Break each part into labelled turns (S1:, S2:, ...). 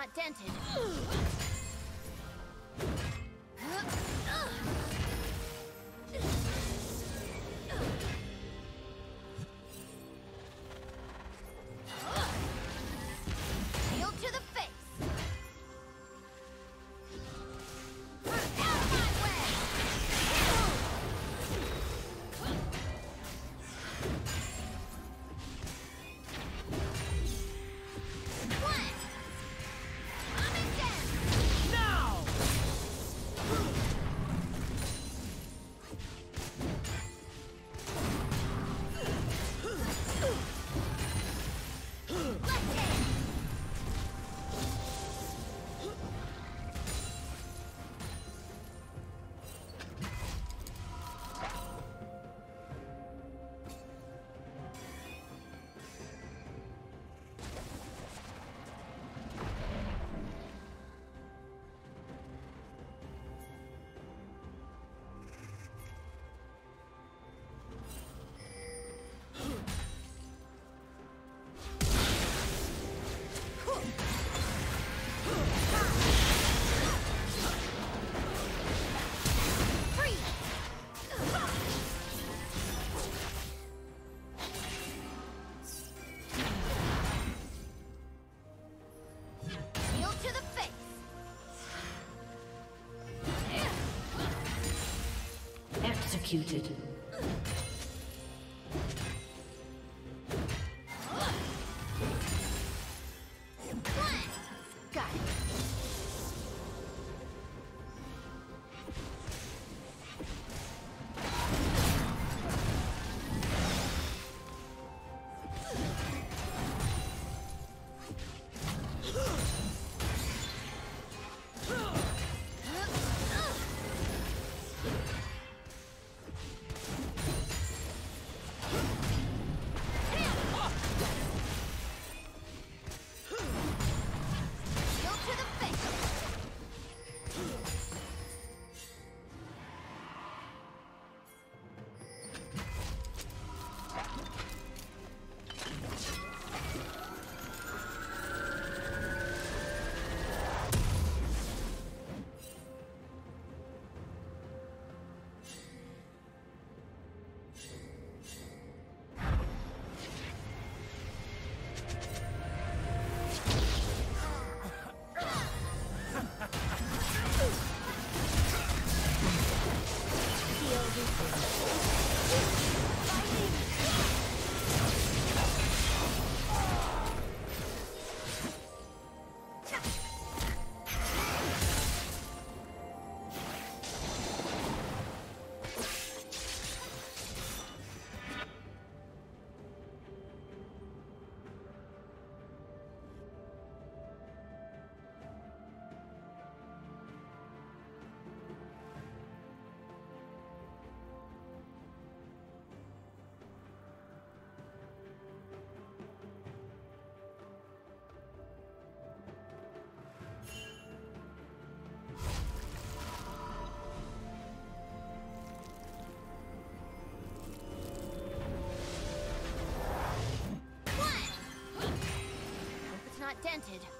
S1: not dented.
S2: Executed.
S1: Dented.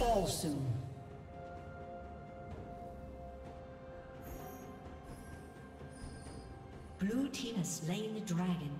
S2: Fall soon. Blue team has slain the dragon.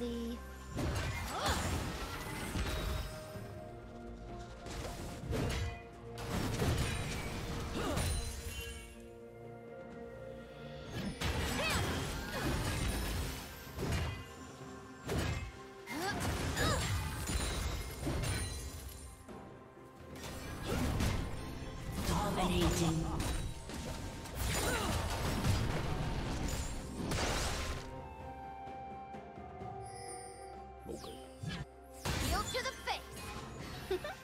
S2: Dominating.
S1: Heel to the face.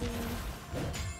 S1: Shielding.